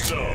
Stone.